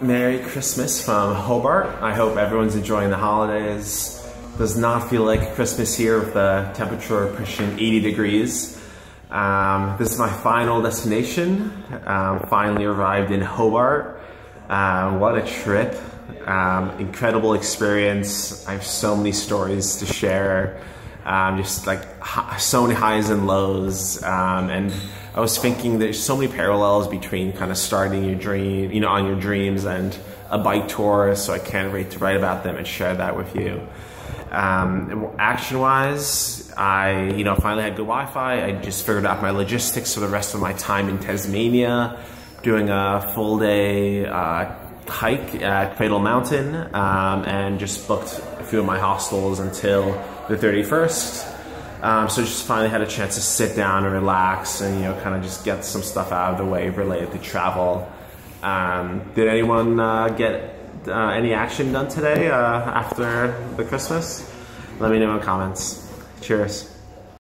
Merry Christmas from Hobart. I hope everyone's enjoying the holidays. Does not feel like Christmas here with the temperature pushing 80 degrees. Um, this is my final destination. Um, finally arrived in Hobart. Uh, what a trip. Um, incredible experience. I have so many stories to share. Um, just like so many highs and lows. Um, and I was thinking there's so many parallels between kind of starting your dream, you know, on your dreams and a bike tour. So I can't wait to write about them and share that with you. Um, action wise, I, you know, finally had good Wi-Fi. I just figured out my logistics for the rest of my time in Tasmania, doing a full day, uh, hike at Cradle Mountain um, and just booked a few of my hostels until the 31st. Um, so just finally had a chance to sit down and relax and you know kind of just get some stuff out of the way related to travel. Um, did anyone uh, get uh, any action done today uh, after the Christmas? Let me know in the comments. Cheers.